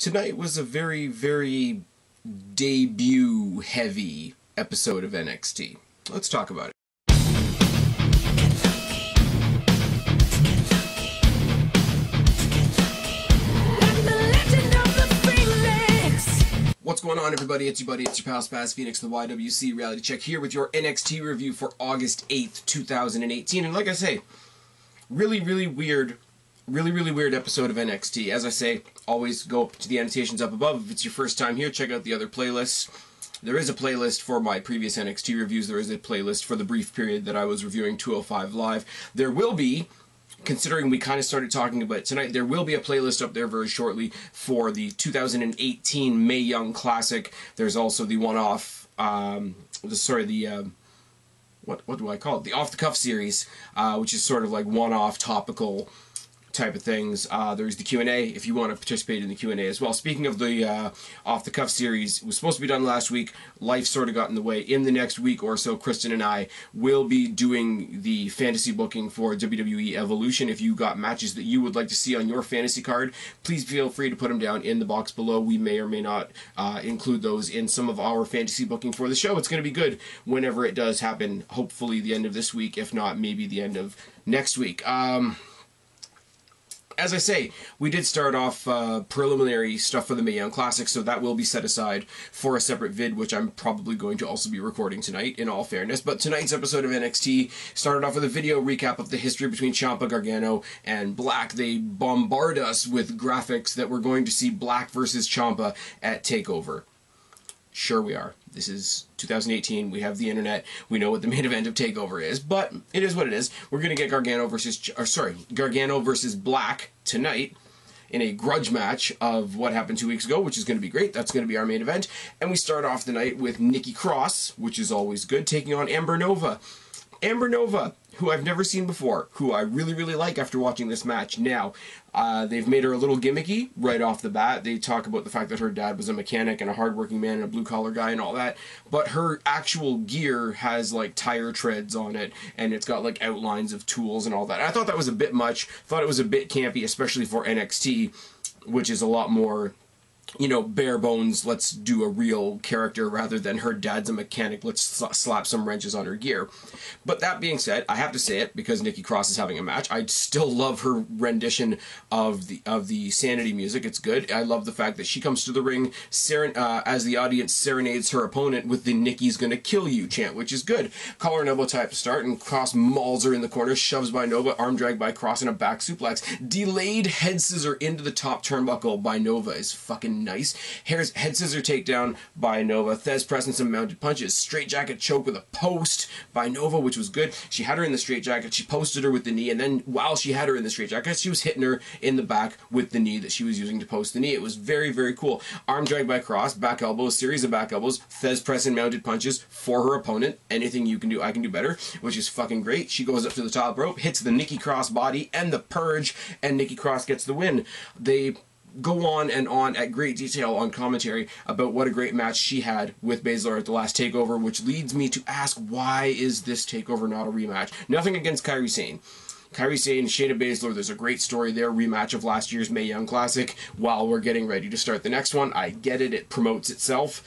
tonight was a very, very debut heavy episode of NXT. Let's talk about it. What's going on, everybody? It's your buddy, it's your pal Spaz Phoenix, the YWC Reality Check here with your NXT review for August 8th, 2018. And like I say, really, really weird, really, really weird episode of NXT. As I say, always go to the annotations up above. If it's your first time here, check out the other playlists. There is a playlist for my previous NXT reviews. There is a playlist for the brief period that I was reviewing 205 Live. There will be considering we kind of started talking about tonight, there will be a playlist up there very shortly for the 2018 Mae Young Classic. There's also the one-off, um, the, sorry, the um, what what do I call it? The off the cuff series, uh, which is sort of like one-off topical type of things. Uh, there's the Q&A if you want to participate in the Q&A as well. Speaking of the uh, off the cuff series, was supposed to be done last week. Life sort of got in the way. In the next week or so, Kristen and I will be doing the fantasy booking for WWE Evolution. If you got matches that you would like to see on your fantasy card, please feel free to put them down in the box below. We may or may not uh, include those in some of our fantasy booking for the show. It's going to be good whenever it does happen. Hopefully the end of this week, if not maybe the end of next week. Um, as I say, we did start off uh, preliminary stuff for the Mae Young Classic, so that will be set aside for a separate vid, which I'm probably going to also be recording tonight, in all fairness. But tonight's episode of NXT started off with a video recap of the history between Ciampa, Gargano, and Black. They bombard us with graphics that we're going to see Black versus Ciampa at TakeOver. Sure we are. This is 2018. We have the internet. We know what the main event of Takeover is, but it is what it is. We're gonna get Gargano versus, or sorry, Gargano versus Black tonight in a grudge match of what happened two weeks ago, which is going to be great. That's going to be our main event. And we start off the night with Nikki Cross, which is always good, taking on Amber Nova. Amber Nova, who I've never seen before, who I really, really like after watching this match. Now, uh, they've made her a little gimmicky right off the bat. They talk about the fact that her dad was a mechanic and a hardworking man and a blue collar guy and all that. But her actual gear has like tire treads on it and it's got like outlines of tools and all that. I thought that was a bit much. Thought it was a bit campy, especially for NXT, which is a lot more you know, bare bones, let's do a real character rather than her dad's a mechanic, let's slap some wrenches on her gear. But that being said, I have to say it because Nikki Cross is having a match. I still love her rendition of the of the Sanity music. It's good. I love the fact that she comes to the ring seren- uh, as the audience serenades her opponent with the Nikki's gonna kill you chant, which is good. Collar and elbow type start, and Cross mauls her in the corner, shoves by Nova, arm drag by Cross, and a back suplex. Delayed head scissor into the top turnbuckle by Nova is fucking nice. Hair's head scissor takedown by Nova. Thesz pressing some mounted punches. Straight jacket choke with a post by Nova, which was good. She had her in the straight jacket. She posted her with the knee, and then while she had her in the straight jacket, she was hitting her in the back with the knee that she was using to post the knee. It was very, very cool. Arm drag by Cross, back elbow, series of back elbows, Thesz pressing mounted punches for her opponent. Anything you can do, I can do better, which is fucking great. She goes up to the top rope, hits the Nikki Cross body and the purge, and Nikki Cross gets the win. They go on and on at great detail on commentary about what a great match she had with Baszler at the last takeover, which leads me to ask why is this takeover not a rematch? Nothing against Kairi Sane. Kairi Sane, Shayna Baszler, there's a great story there, rematch of last year's Mae Young Classic while we're getting ready to start the next one. I get it, it promotes itself.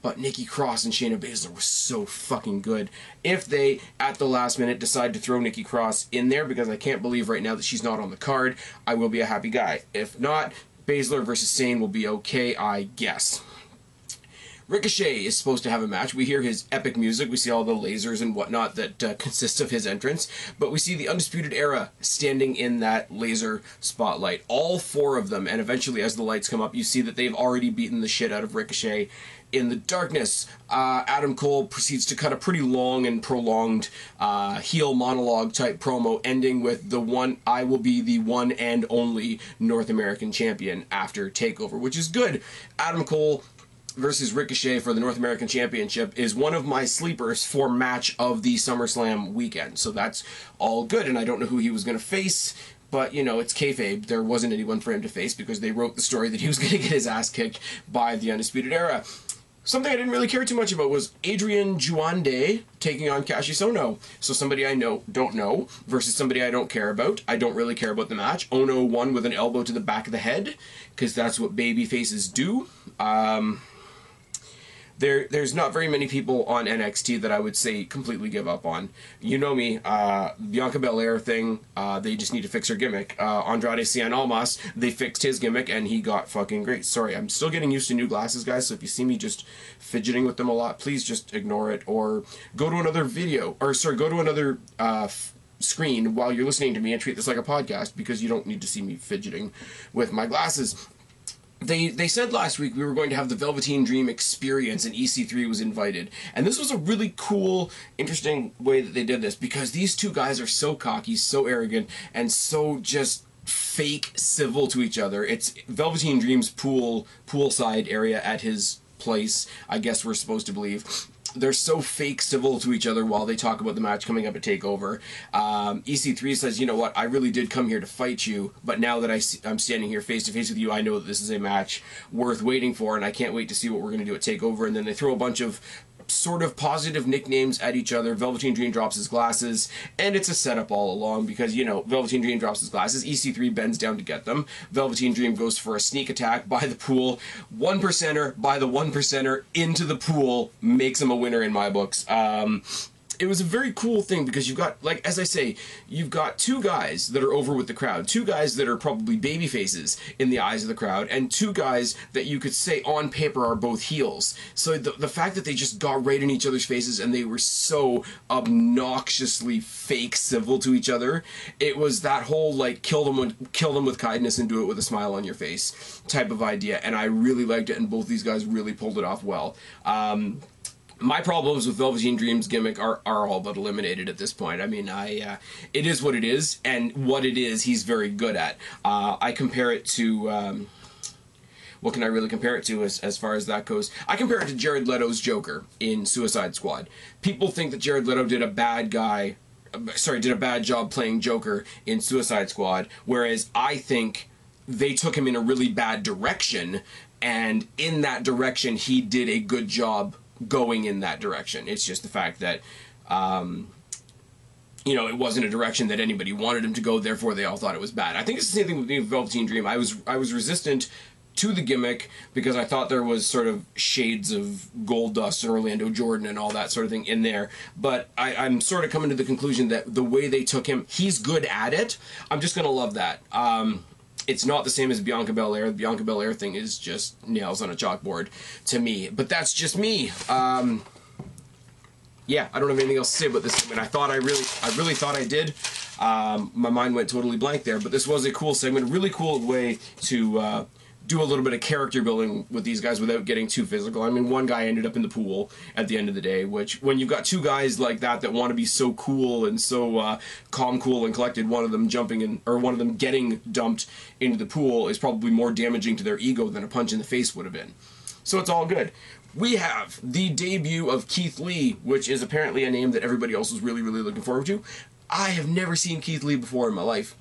But Nikki Cross and Shayna Baszler were so fucking good. If they, at the last minute, decide to throw Nikki Cross in there, because I can't believe right now that she's not on the card, I will be a happy guy. If not, Baszler versus Sane will be okay, I guess. Ricochet is supposed to have a match. We hear his epic music. We see all the lasers and whatnot that uh, consists of his entrance. But we see the Undisputed Era standing in that laser spotlight. All four of them. And eventually, as the lights come up, you see that they've already beaten the shit out of Ricochet in the darkness, uh, Adam Cole proceeds to cut a pretty long and prolonged uh, heel monologue type promo, ending with the one I will be the one and only North American champion after Takeover, which is good. Adam Cole versus Ricochet for the North American Championship is one of my sleepers for match of the SummerSlam weekend. So that's all good, and I don't know who he was going to face. But, you know, it's kayfabe. There wasn't anyone for him to face because they wrote the story that he was going to get his ass kicked by the Undisputed Era. Something I didn't really care too much about was Adrian Jaoude taking on Kassius Ohno. So somebody I know don't know versus somebody I don't care about. I don't really care about the match. Ohno won with an elbow to the back of the head because that's what baby faces do. Um, there there's not very many people on NXT that I would say completely give up on. You know me, uh, Bianca Belair thing. Uh, they just need to fix her gimmick. Uh, Andrade Cien Almas, they fixed his gimmick and he got fucking great. Sorry, I'm still getting used to new glasses, guys. So if you see me just fidgeting with them a lot, please just ignore it or go to another video or sorry, go to another. Uh, screen while you're listening to me and treat this like a podcast because you don't need to see me fidgeting with my glasses they they said last week we were going to have the Velveteen Dream experience and EC3 was invited. And this was a really cool, interesting way that they did this because these two guys are so cocky, so arrogant, and so just fake civil to each other. It's Velveteen Dream's pool poolside area at his place, I guess we're supposed to believe they're so fake civil to each other while they talk about the match coming up at Takeover. Um, EC3 says, you know what, I really did come here to fight you, but now that I I'm standing here face to face with you, I know that this is a match worth waiting for, and I can't wait to see what we're going to do at Takeover. And then they throw a bunch of sort of positive nicknames at each other. Velveteen Dream drops his glasses, and it's a setup all along because, you know, Velveteen Dream drops his glasses, EC3 bends down to get them. Velveteen Dream goes for a sneak attack by the pool. One percenter by the one percenter into the pool makes him a winner in my books. Um, it was a very cool thing because you've got like as I say, you've got two guys that are over with the crowd, two guys that are probably baby faces in the eyes of the crowd, and two guys that you could say on paper are both heels. So the the fact that they just got right in each other's faces and they were so obnoxiously fake civil to each other, it was that whole like kill them with, kill them with kindness and do it with a smile on your face type of idea, and I really liked it, and both these guys really pulled it off well. Um, my problems with Velveteen Dream's gimmick are, are all but eliminated at this point. I mean, I uh, it is what it is, and what it is, he's very good at. Uh, I compare it to. Um, what can I really compare it to as, as far as that goes? I compare it to Jared Leto's Joker in Suicide Squad. People think that Jared Leto did a bad guy, sorry, did a bad job playing Joker in Suicide Squad, whereas I think they took him in a really bad direction, and in that direction, he did a good job going in that direction. It's just the fact that, um, you know, it wasn't a direction that anybody wanted him to go. Therefore, they all thought it was bad. I think it's the same thing with the Velveteen Dream. I was I was resistant to the gimmick because I thought there was sort of shades of Goldust and Orlando Jordan and all that sort of thing in there. But I, am sort of coming to the conclusion that the way they took him, he's good at it. I'm just gonna love that. Um, it's not the same as Bianca Belair. The Bianca Belair thing is just nails on a chalkboard to me. But that's just me. Um, yeah, I don't have anything else to say about this segment. I thought I really, I really thought I did. Um, my mind went totally blank there, but this was a cool segment, a really cool way to uh, do a little bit of character building with these guys without getting too physical. I mean, one guy ended up in the pool at the end of the day, which when you've got two guys like that that want to be so cool and so uh, calm, cool, and collected, one of them jumping in or one of them getting dumped into the pool is probably more damaging to their ego than a punch in the face would have been. So it's all good. We have the debut of Keith Lee, which is apparently a name that everybody else is really, really looking forward to. I have never seen Keith Lee before in my life.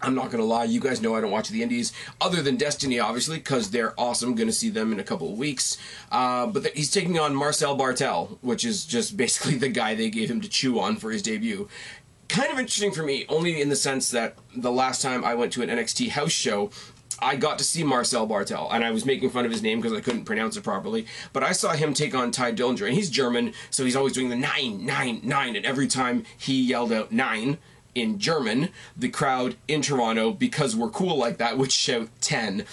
I'm not gonna lie, you guys know I don't watch the indies, other than Destiny, obviously, because they're awesome. Gonna see them in a couple of weeks. Uh, but he's taking on Marcel Barthel, which is just basically the guy they gave him to chew on for his debut. Kind of interesting for me, only in the sense that the last time I went to an NXT house show, I got to see Marcel Barthel, and I was making fun of his name because I couldn't pronounce it properly. But I saw him take on Tye Dillinger, and he's German, so he's always doing the nine, nine, nine, and every time he yelled out nine, in German, the crowd in Toronto, because we're cool like that, would shout 10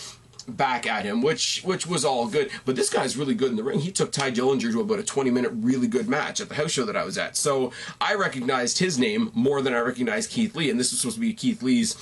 back at him, which which was all good. But this guy's really good in the ring. He took Tye Dillinger to about a 20 minute really good match at the house show that I was at. So I recognized his name more than I recognized Keith Lee, and this was supposed to be Keith Lee's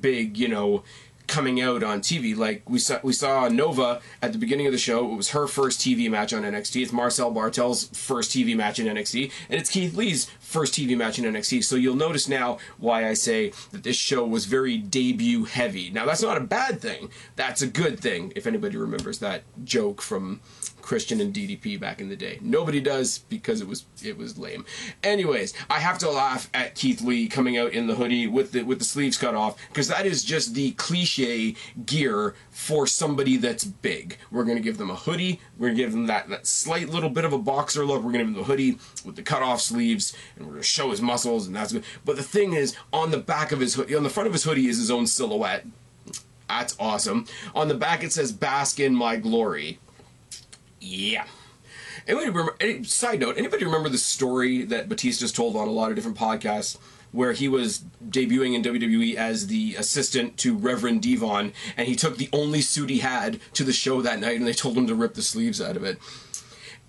big, you know, coming out on TV. Like we saw, we saw Nova at the beginning of the show. It was her first TV match on NXT. It's Marcel Barthel's first TV match in NXT, and it's Keith Lee's first TV match in NXT. So you'll notice now why I say that this show was very debut heavy. Now that's not a bad thing. That's a good thing. If anybody remembers that joke from Christian and DDP back in the day. Nobody does because it was it was lame. Anyways, I have to laugh at Keith Lee coming out in the hoodie with the with the sleeves cut off because that is just the cliche gear for somebody that's big. We're to give them a hoodie. We're to give them that, that slight little bit of a boxer look. We're to give them the hoodie with the cut off sleeves, and we're to show his muscles, and that's good. But the thing is, on the back of his hoodie, on the front of his hoodie is his own silhouette. That's awesome. On the back it says "Bask in my glory." Yeah. Anybody remember? Any, side note: Anybody remember the story that Batista's told on a lot of different podcasts, where he was debuting in WWE as the assistant to Reverend D-Von, and he took the only suit he had to the show that night, and they told him to rip the sleeves out of it.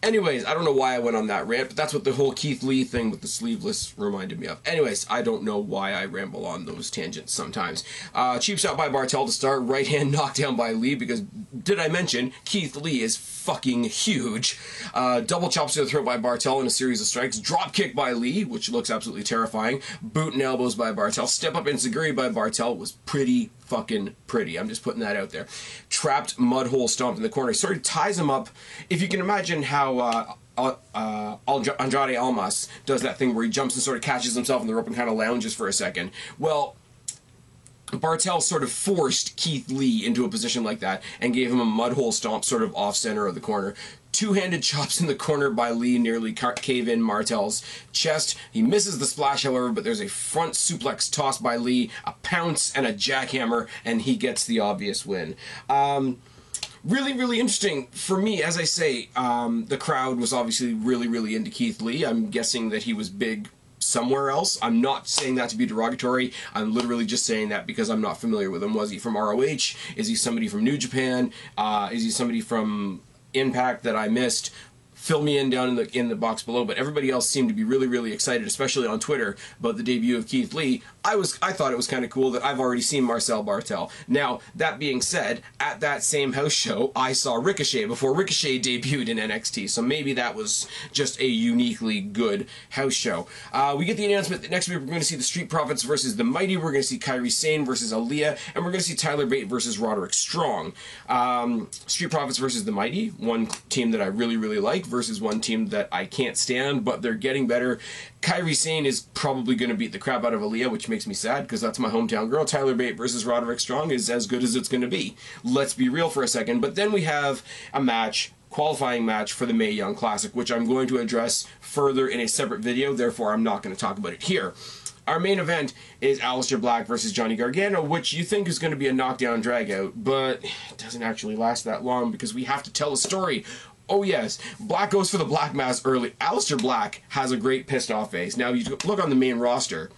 Anyways, I don't know why I went on that rant, but that's what the whole Keith Lee thing with the sleeveless reminded me of. Anyways, I don't know why I ramble on those tangents sometimes. Uh, cheap shot by Barthel to start, right hand knockdown by Lee, because did I mention Keith Lee is fucking huge. Uh, double chops to the throat by Barthel in a series of strikes. Drop kick by Lee, which looks absolutely terrifying. Boot and elbows by Barthel. Step up and enzuigiri by Barthel was pretty fucking pretty. I'm just putting that out there. Trapped mud hole stomp in the corner. He Sort of ties him up. If you can imagine how uh, uh, uh, Andrade Almas does that thing where he jumps and sort of catches himself in the rope and kind of lounges for a second. Well, Barthel sort of forced Keith Lee into a position like that and gave him a mud hole stomp sort of off center of the corner. Two-handed chops in the corner by Lee nearly cave in Barthel's chest. He misses the splash, however, but there's a front suplex toss by Lee, a pounce, and a jackhammer, and he gets the obvious win. Um, really, really interesting for me. As I say, um, the crowd was obviously really, really into Keith Lee. I'm guessing that he was big somewhere else. I'm not saying that to be derogatory. I'm literally just saying that because I'm not familiar with him. Was he from ROH? Is he somebody from New Japan? Uh, is he somebody from Impact that I missed? fill me in down in the in the box below. But everybody else seemed to be really really excited, especially on Twitter, about the debut of Keith Lee. I was I thought it was kind of cool that I've already seen Marcel Barthel. Now that being said, at that same house show, I saw Ricochet before Ricochet debuted in NXT. So maybe that was just a uniquely good house show. Uh, we get the announcement that next week we're going to see the Street Profits versus the Mighty. We're going to see Kairi Sane versus Aliyah, and we're going to see Tyler Bate versus Roderick Strong. Um, Street Profits versus the Mighty, one team that I really really like versus one team that I can't stand, but they're getting better. Kairi Sane is probably going to beat the crap out of Aliyah, which makes me sad because that's my hometown girl. Tyler Bate versus Roderick Strong is as good as it's going to be. Let's be real for a second. But then we have a match qualifying match for the Mae Young Classic, which I'm going to address further in a separate video, therefore I'm not going to talk about it here. Our main event is Aleister Black versus Johnny Gargano, which you think is going to be a knockdown dragout, but it doesn't actually last that long because we have to tell a story Oh yes, Black goes for the Black Mass early. Aleister Black has a great pissed off face. Now you look on the main roster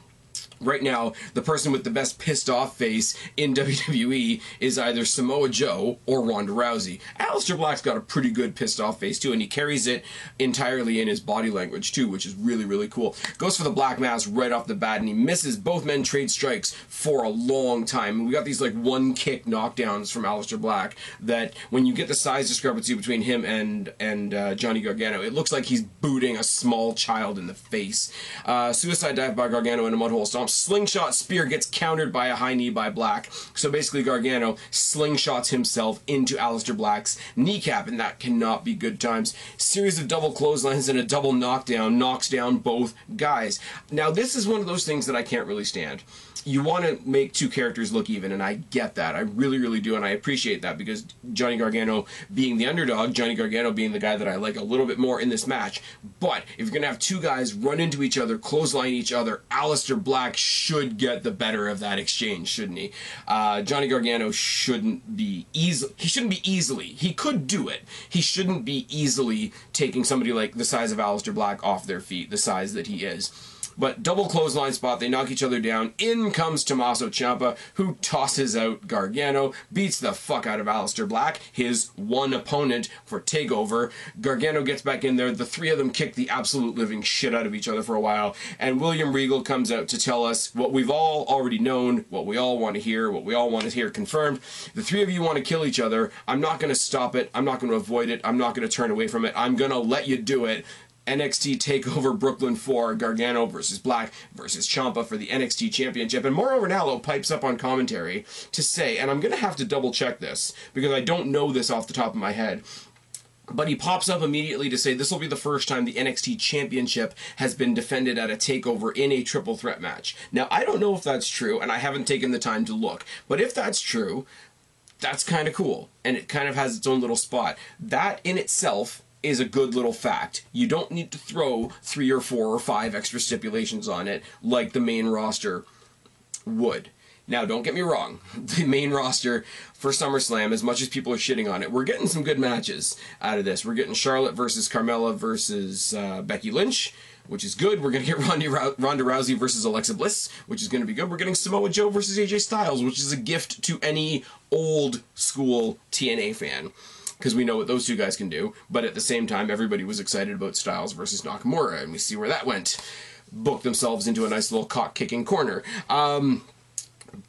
right now, the person with the best pissed off face in WWE is either Samoa Joe or Ronda Rousey. Aleister Black's got a pretty good pissed off face too, and he carries it entirely in his body language too, which is really, really cool. Goes for the Black Mass right off the bat, and he misses. Both men trade strikes for a long time. We got these like one kick knockdowns from Aleister Black that when you get the size discrepancy between him and and uh, Johnny Gargano, it looks like he's booting a small child in the face. Uh, suicide dive by Gargano in a mudhole stomp slingshot spear gets countered by a high knee by Black. So basically, Gargano slingshots himself into Aleister Black's kneecap, and that cannot be good times. Series of double clotheslines and a double knockdown knocks down both guys. Now, this is one of those things that I can't really stand you want to make two characters look even, and I get that. I really, really do, and I appreciate that because Johnny Gargano being the underdog, Johnny Gargano being the guy that I like a little bit more in this match. But if you're going to have two guys run into each other, clothesline each other, Aleister Black should get the better of that exchange, shouldn't he? Uh, Johnny Gargano shouldn't be easy. He shouldn't be easily. He could do it. He shouldn't be easily taking somebody like the size of Aleister Black off their feet, the size that he is. But double clothesline spot, they knock each other down. In comes Tommaso Ciampa, who tosses out Gargano, beats the fuck out of Aleister Black, his one opponent for TakeOver. Gargano gets back in there. The three of them kick the absolute living shit out of each other for a while. And William Regal comes out to tell us what we've all already known, what we all want to hear, what we all want to hear confirmed. The three of you want to kill each other. I'm not going to stop it. I'm not going to avoid it. I'm not going to turn away from it. I'm going to let you do it. NXT TakeOver Brooklyn 4, Gargano versus Black versus Ciampa for the NXT Championship. And Mauro Ranallo pipes up on commentary to say, and I'm going to have to double check this because I don't know this off the top of my head. but he pops up immediately to say this will be the first time the NXT Championship has been defended at a takeover in a triple threat match. Now, I don't know if that's true, and I haven't taken the time to look, but if that's true, that's kind of cool, and it kind of has its own little spot. That in itself is a good little fact. You don't need to throw three or four or five extra stipulations on it like the main roster would. Now, don't get me wrong, the main roster for SummerSlam, as much as people are shitting on it, we're getting some good matches out of this. We're getting Charlotte versus Carmella versus uh, Becky Lynch, which is good. We're going to get Ronda, Ronda Rousey versus Alexa Bliss, which is going to be good. We're getting Samoa Joe versus AJ Styles, which is a gift to any old school TNA fan because we know what those two guys can do. But at the same time, everybody was excited about Styles versus Nakamura, and we see where that went. Booked themselves into a nice little cock kicking corner. Um,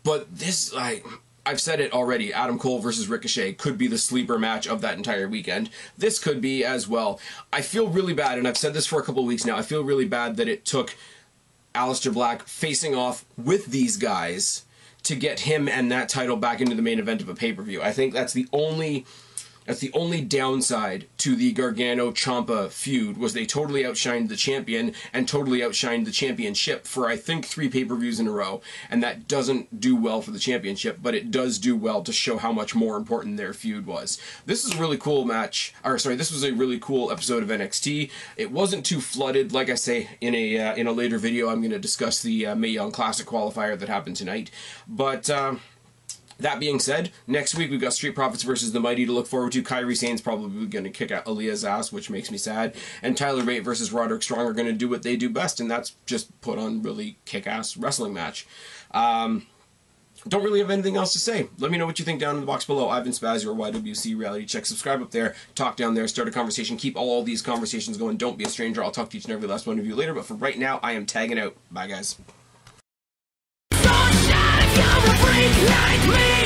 but this, like, I've said it already. Adam Cole versus Ricochet could be the sleeper match of that entire weekend. This could be as well. I feel really bad, and I've said this for a couple of weeks now. I feel really bad that it took Aleister Black facing off with these guys to get him and that title back into the main event of a pay per view. I think that's the only that's the only downside to the Gargano Ciampa feud was they totally outshined the champion and totally outshined the championship for I think three pay-per-views in a row, and that doesn't do well for the championship, but it does do well to show how much more important their feud was. This is a really cool match, or sorry, this was a really cool episode of NXT. It wasn't too flooded, like I say in a uh, in a later video. I'm going to discuss the uh, Young Classic qualifier that happened tonight, but. Uh, that being said, next week we've got Street Profits versus the Mighty to look forward to. Kairi Sane's probably going to kick out Aliyah's ass, which makes me sad. And Tyler Bate versus Roderick Strong are going to do what they do best, and that's just put on really kick-ass wrestling match. Um, don't really have anything else to say. Let me know what you think down in the box below. Ivan Spaz, your YWC Reality Check. Subscribe up there, talk down there, start a conversation. Keep all these conversations going. Don't be a stranger. I'll talk to each and every last one of you later. But for right now, I am tagging out. Bye, guys. Like me